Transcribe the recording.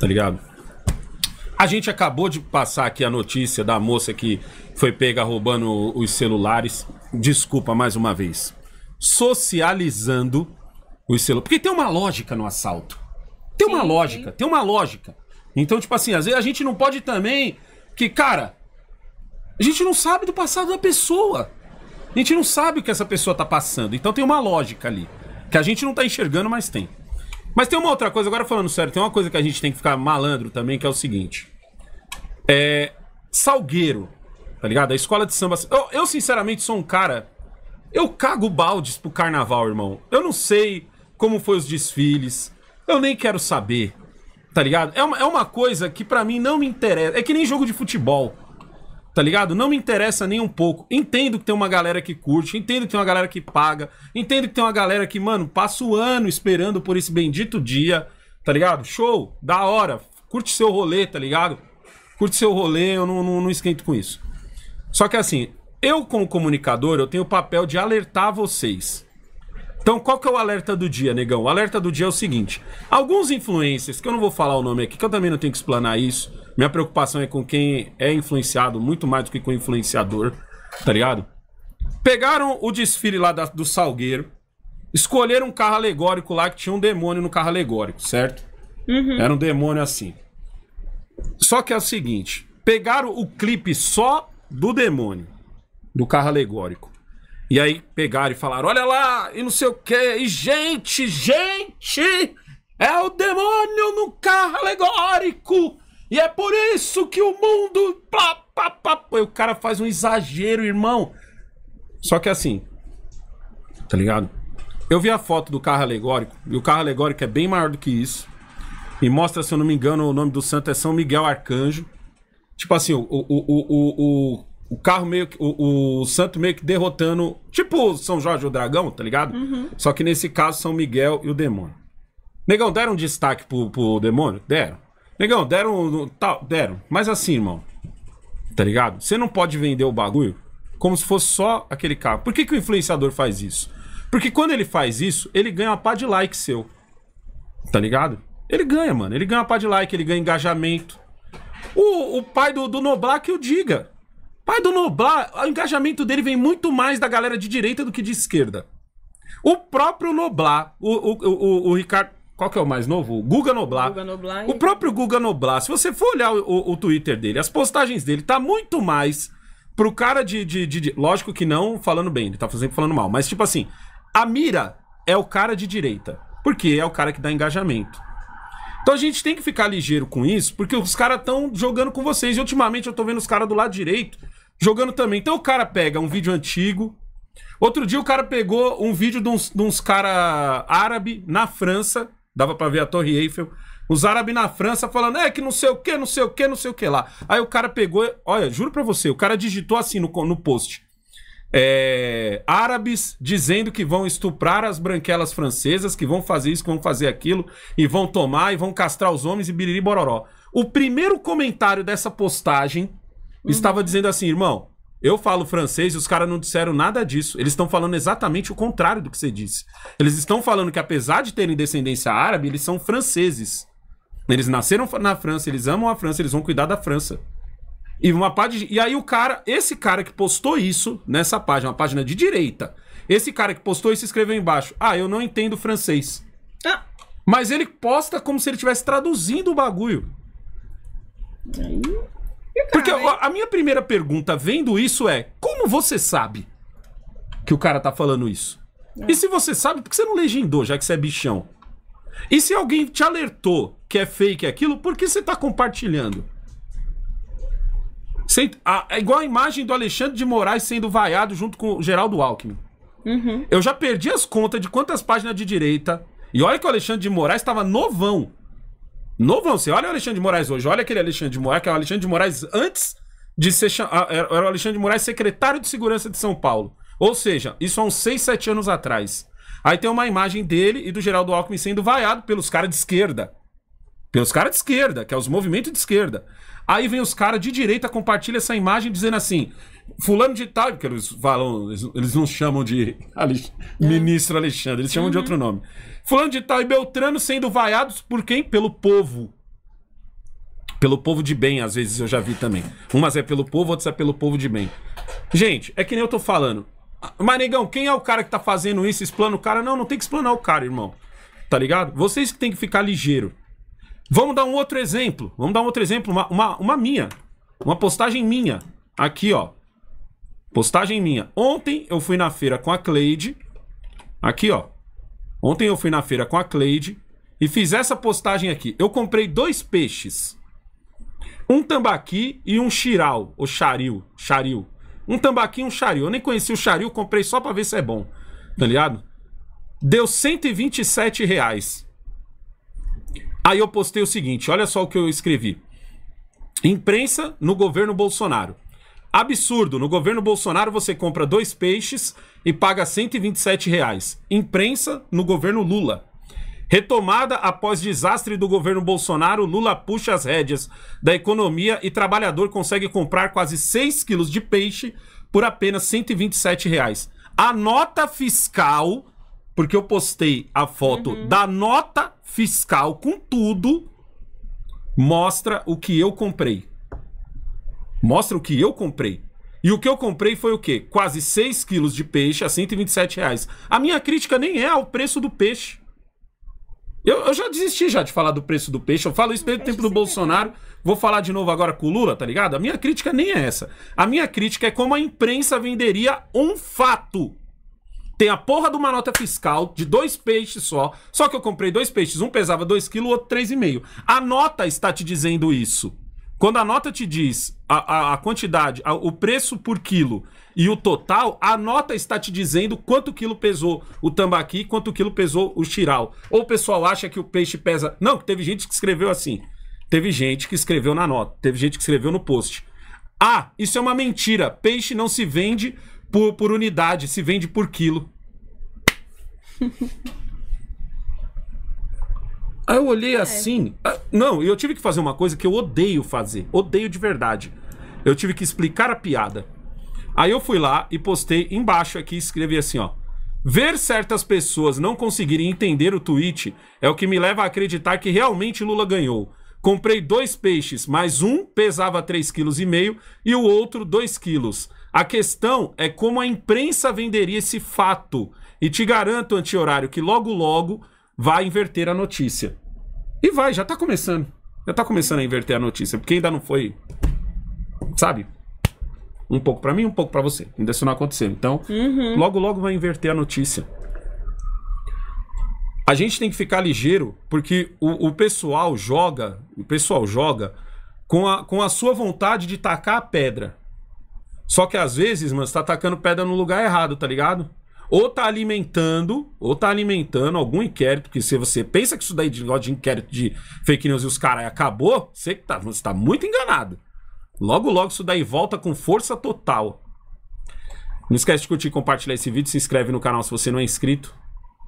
Tá ligado? A gente acabou de passar aqui a notícia da moça que foi pega roubando os celulares. Desculpa mais uma vez. Socializando os celulares. Porque tem uma lógica no assalto. Tem uma Sim, lógica, sim. tem uma lógica. Então, tipo assim, às vezes a gente não pode também. Que, cara, a gente não sabe do passado da pessoa. A gente não sabe o que essa pessoa tá passando. Então tem uma lógica ali. Que a gente não tá enxergando, mas tem. Mas tem uma outra coisa, agora falando sério, tem uma coisa que a gente tem que ficar malandro também, que é o seguinte. É. Salgueiro, tá ligado? A escola de samba. Eu, eu, sinceramente, sou um cara. Eu cago baldes pro carnaval, irmão. Eu não sei como foi os desfiles. Eu nem quero saber. Tá ligado? É uma, é uma coisa que pra mim não me interessa. É que nem jogo de futebol. Tá ligado? Não me interessa nem um pouco. Entendo que tem uma galera que curte, entendo que tem uma galera que paga, entendo que tem uma galera que, mano, passa o ano esperando por esse bendito dia, tá ligado? Show, da hora, curte seu rolê, tá ligado? Curte seu rolê, eu não, não, não esquento com isso. Só que assim, eu como comunicador, eu tenho o papel de alertar vocês. Então, qual que é o alerta do dia, negão? O alerta do dia é o seguinte: alguns influencers, que eu não vou falar o nome aqui, que eu também não tenho que explanar isso. Minha preocupação é com quem é influenciado, muito mais do que com o influenciador, tá ligado? Pegaram o desfile lá da- do Salgueiro, escolheram um carro alegórico lá que tinha um demônio no carro alegórico, certo? Era um demônio assim. Só que é o seguinte: pegaram o clipe só do demônio, do carro alegórico. E aí pegaram e falaram: olha lá, e não sei o quê. E gente, gente, é o demônio no carro alegórico. E é por isso que o mundo. Plá, plá, plá. Pô, O cara faz um exagero, irmão. Só que assim. Tá ligado? Eu vi a foto do carro alegórico. E o carro alegórico é bem maior do que isso. E mostra, se eu não me engano, o nome do santo é São Miguel Arcanjo. Tipo assim, o, o, o, o, o, o carro meio que. O, o santo meio que derrotando. Tipo São Jorge o Dragão, tá ligado? Só que nesse caso, São Miguel e o demônio. Negão, deram um destaque pro, pro demônio? Deram. Negão, deram. Tal, deram. Mas assim, irmão. Tá ligado? Você não pode vender o bagulho como se fosse só aquele carro. Por que, que o influenciador faz isso? Porque quando ele faz isso, ele ganha uma pá de like seu. Tá ligado? Ele ganha, mano. Ele ganha uma pá de like, ele ganha engajamento. O, o pai do, do Noblar que eu diga. Pai do Noblar, o engajamento dele vem muito mais da galera de direita do que de esquerda. O próprio Noblar, o, o, o, o Ricardo. Qual que é o mais novo? O Guga Noblar. Guga Noblar. O próprio Guga Noblar, se você for olhar o, o- o Twitter dele, as postagens dele, tá muito mais pro cara de, de, de- de- Lógico que não falando bem, ele tá sempre falando mal. Mas, tipo assim, a mira é o cara de direita. Porque é o cara que dá engajamento. Então a gente tem que ficar ligeiro com isso, porque os caras estão jogando com vocês. E ultimamente eu tô vendo os caras do lado direito jogando também. Então o cara pega um vídeo antigo. Outro dia o cara pegou um vídeo de uns, de uns caras árabe na França. Dava pra ver a Torre Eiffel. Os árabes na França falando, é que não sei o que, não sei o que, não sei o que lá. Aí o cara pegou, olha, juro pra você, o cara digitou assim no, no post. É, árabes dizendo que vão estuprar as branquelas francesas, que vão fazer isso, que vão fazer aquilo, e vão tomar e vão castrar os homens e biriri bororó. O primeiro comentário dessa postagem estava dizendo assim, irmão, eu falo francês e os caras não disseram nada disso. Eles estão falando exatamente o contrário do que você disse. Eles estão falando que apesar de terem descendência árabe, eles são franceses. Eles nasceram na França, eles amam a França, eles vão cuidar da França. E uma página. E aí o cara, esse cara que postou isso nessa página, uma página de direita. Esse cara que postou isso escreveu embaixo: Ah, eu não entendo francês. Ah, Mas ele posta como se ele estivesse traduzindo o bagulho. aí. Porque ó, a minha primeira pergunta vendo isso é: como você sabe que o cara tá falando isso? E se você sabe, por que você não legendou, já que você é bichão? E se alguém te alertou que é fake aquilo, por que você tá compartilhando? Você- a- é igual a imagem do Alexandre de Moraes sendo vaiado junto com o Geraldo Alckmin. Eu já perdi as contas de quantas páginas de direita. E olha que o Alexandre de Moraes estava novão. Novão. Você olha o Alexandre de Moraes hoje, olha aquele Alexandre de Moraes, que é o Alexandre de Moraes antes de ser. era o Alexandre de Moraes secretário de segurança de São Paulo. Ou seja, isso há uns 6, 7 anos atrás. Aí tem uma imagem dele e do Geraldo Alckmin sendo vaiado pelos caras de esquerda. Pelos caras de esquerda, que é os movimentos de esquerda. Aí vem os caras de direita, compartilha essa imagem dizendo assim: Fulano de tal, porque eles falam, eles, eles não chamam de Alex- ministro Alexandre, eles chamam de outro nome. Fulano de tal e Beltrano sendo vaiados por quem? Pelo povo. Pelo povo de bem, às vezes eu já vi também. Umas é pelo povo, outras é pelo povo de bem. Gente, é que nem eu tô falando. Mas, negão, quem é o cara que tá fazendo isso? Explana o cara? Não, não tem que explanar o cara, irmão. Tá ligado? Vocês que tem que ficar ligeiro. Vamos dar um outro exemplo. Vamos dar um outro exemplo. Uma, uma, uma minha. Uma postagem minha. Aqui, ó. Postagem minha. Ontem eu fui na feira com a Cleide. Aqui, ó. Ontem eu fui na feira com a Cleide e fiz essa postagem aqui. Eu comprei dois peixes. Um tambaqui e um chiral, ou charil, charil. Um tambaqui e um charil. Eu nem conheci o charil, comprei só pra ver se é bom. Tá ligado? Deu 127 reais. Aí eu postei o seguinte, olha só o que eu escrevi. Imprensa no governo Bolsonaro. Absurdo, no governo Bolsonaro você compra dois peixes e paga 127 reais. Imprensa no governo Lula. Retomada após desastre do governo Bolsonaro, Lula puxa as rédeas da economia e trabalhador consegue comprar quase 6 quilos de peixe por apenas 127 reais. A nota fiscal, porque eu postei a foto uhum. da nota fiscal com tudo, mostra o que eu comprei. Mostra o que eu comprei. E o que eu comprei foi o quê? Quase 6 quilos de peixe a 127 reais. A minha crítica nem é ao preço do peixe. Eu, eu já desisti já de falar do preço do peixe. Eu falo isso desde o tempo do Bolsonaro. Vou falar de novo agora com o Lula, tá ligado? A minha crítica nem é essa. A minha crítica é como a imprensa venderia um fato. Tem a porra de uma nota fiscal de dois peixes só. Só que eu comprei dois peixes. Um pesava 2 kg, o outro 3,5. A nota está te dizendo isso. Quando a nota te diz a, a, a quantidade, a, o preço por quilo e o total, a nota está te dizendo quanto quilo pesou o tambaqui, quanto quilo pesou o chiral. Ou o pessoal acha que o peixe pesa. Não, teve gente que escreveu assim. Teve gente que escreveu na nota, teve gente que escreveu no post. Ah, isso é uma mentira. Peixe não se vende por, por unidade, se vende por quilo. Aí eu olhei é. assim. Ah, não, eu tive que fazer uma coisa que eu odeio fazer. Odeio de verdade. Eu tive que explicar a piada. Aí eu fui lá e postei embaixo aqui, escrevi assim, ó. Ver certas pessoas não conseguirem entender o tweet é o que me leva a acreditar que realmente Lula ganhou. Comprei dois peixes, mas um pesava 3,5 kg e o outro 2 quilos. A questão é como a imprensa venderia esse fato. E te garanto, anti-horário, que logo logo vai inverter a notícia. E vai, já tá começando. Já tá começando a inverter a notícia, porque ainda não foi. Sabe? Um pouco para mim, um pouco para você. Ainda isso não aconteceu. Então, uhum. logo, logo vai inverter a notícia. A gente tem que ficar ligeiro, porque o, o pessoal joga, o pessoal joga com a, com a sua vontade de tacar a pedra. Só que às vezes, mano, você tá tacando pedra no lugar errado, tá ligado? ou tá alimentando, ou tá alimentando algum inquérito, que se você pensa que isso daí de, de inquérito de fake news e os caras acabou, você tá, você tá muito enganado. Logo, logo isso daí volta com força total. Não esquece de curtir e compartilhar esse vídeo, se inscreve no canal se você não é inscrito.